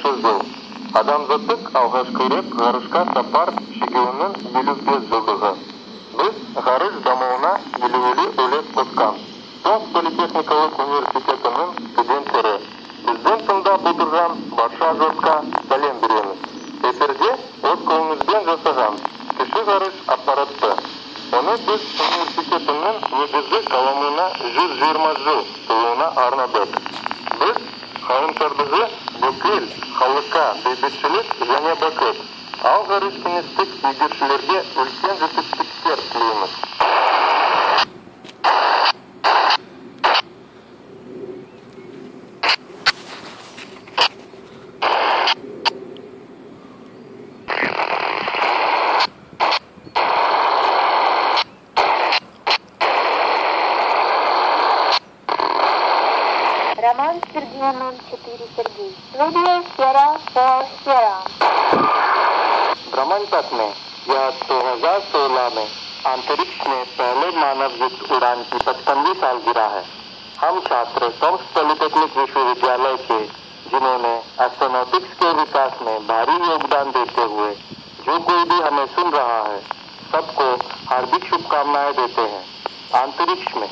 сөз бұл адамзаттық алғашқы рет ғарышқа сапар шегеуінің елу бес жылдығы. Біз ғарыш дамуына елеулі үлес қосқан. Соғ политехникалық университетінің студенттері. Біздің тыңдап отырған барша жұртқа сәлем береміз. Эфирде өз қолымызбен жасаған кіші ғарыш аппараты оны біз университетінің негізгі қаламына 120 жыл толуына арнадық. Біз ғаламтордағы бүкіл халыққа бейбітшілік және бақыт ал ғарыш кеңістік игерушілерге үлкен жетістіктер тілейміз Роман Сергеевна 4 Сергей. Студия Сера по Сера. भ्रमण पथ में यह 2016 में अंतरिक्ष में पहले मानव युक्त उड़ान की पचपनवीं सालगिरह है हम छात्र टॉम्स पॉलिटेक्निक विश्वविद्यालय के जिन्होंने एस्ट्रोनॉटिक्स के विकास में भारी योगदान देते हुए जो कोई भी हमें सुन रहा है सबको हार्दिक शुभकामनाएं देते हैं अंतरिक्ष में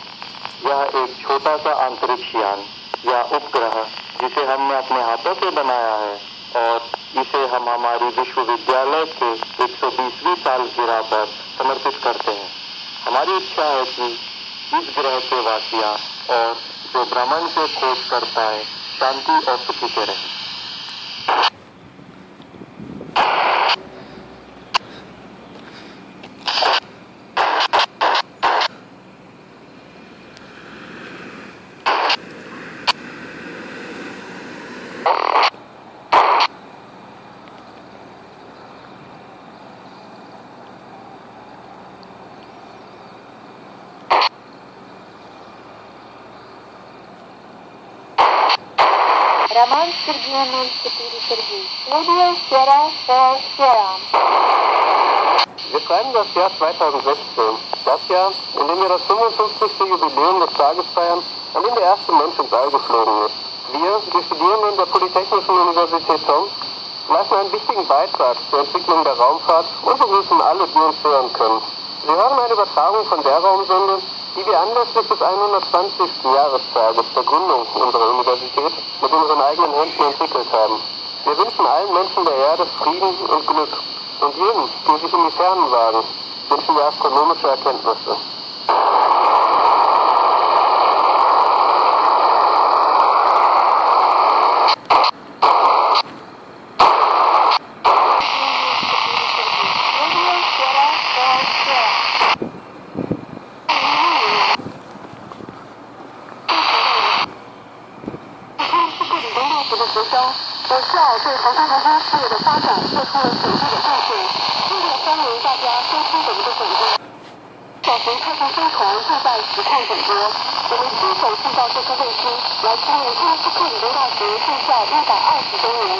यह एक छोटा सा अंतरिक्ष यान या उपग्रह जिसे हमने अपने हाथों से बनाया है और इसे हम हमारी विश्वविद्यालय के 120वीं सालगिरह पर समर्पित करते हैं। हमारी इच्छा है कि इस ग्रह के वासिया और जो भ्रमण से खोज करता है शांति और सुखी से रहें। Роман Сергеевна 4 Сергей. Студия Сера по Сера. Wir schreiben das Jahr 2016, das Jahr, in dem wir das 55. Jubiläum des Tages feiern, an dem der erste Mensch ins All geflogen ist. Wir, die Studierenden der Polytechnischen Universität Tomsk, leisten einen wichtigen Beitrag zur Entwicklung der Raumfahrt und begrüßen alle, die uns hören können. Sie hören eine Übertragung von der Raumsonde, die wir anlässlich des 120. Jahrestages der Gründung unserer Universität mit unseren eigenen Händen entwickelt haben. Wir wünschen allen Menschen der Erde Frieden und Glück. Und jenen, die sich in die Fernen wagen, wünschen wir astronomische Erkenntnisse. 校对航天航空事业的发展做出了显著的贡献。今天欢迎大家收听我们的广播。小型太空飞船正在实况转播，我们亲手制造这颗卫星，来纪念托斯克理工大学建校一百二十周年。